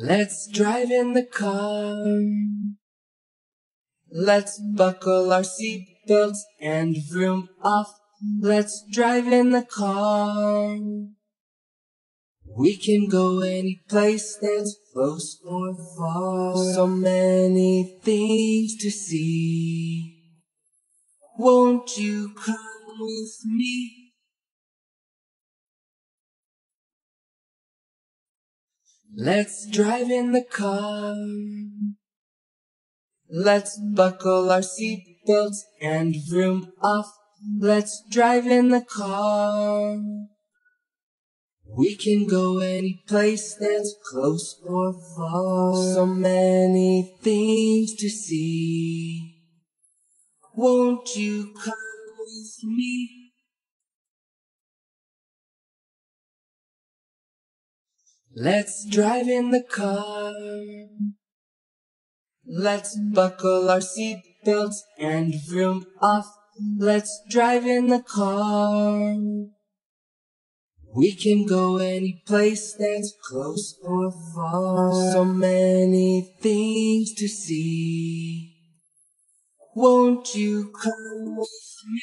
Let's drive in the car. Let's buckle our seatbelts and vroom off. Let's drive in the car. We can go any place that's close or far. So many things to see. Won't you come with me? Let's drive in the car. Let's buckle our seatbelts and vroom off. Let's drive in the car. We can go any place that's close or far. So many things to see. Won't you come with me? Let's drive in the car. Let's buckle our seatbelts and vroom off. Let's drive in the car. We can go any place that's close or far. So many things to see. Won't you come with me?